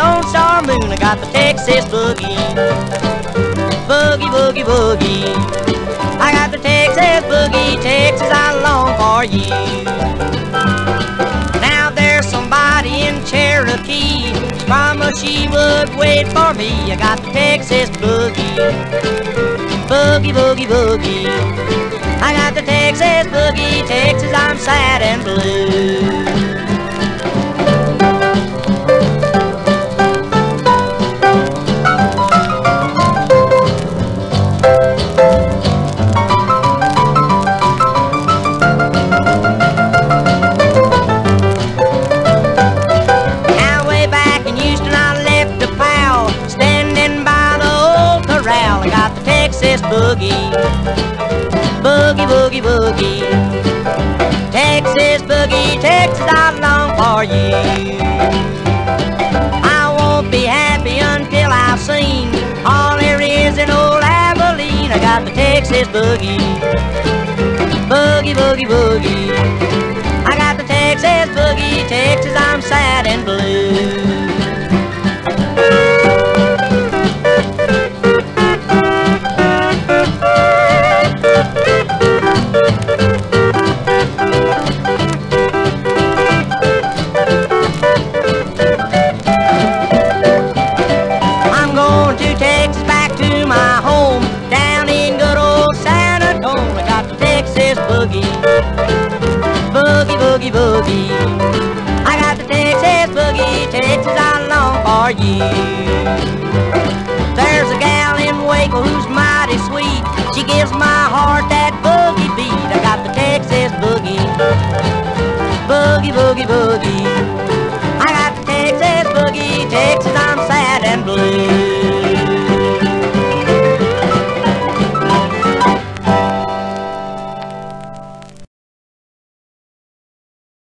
I got the Texas boogie. Boogie, boogie, boogie. I got the Texas boogie, Texas, I long for you. Now there's somebody in Cherokee. Promised she would wait for me. I got the Texas boogie. Boogie, boogie, boogie. I got the Texas boogie, Texas, I'm sad and blue. Boogie. Boogie, boogie, boogie. Texas boogie, Texas I long for you. I won't be happy until I've seen All there is in old Abilene. I got the Texas boogie. Boogie, boogie, boogie. I got the Texas boogie, Texas, I'm sad and blue. Boogie boogie, boogie, boogie. I got the Texas boogie, Texas, I long for you. There's a gal in Waco who's mighty sweet. She gives my heart boogie,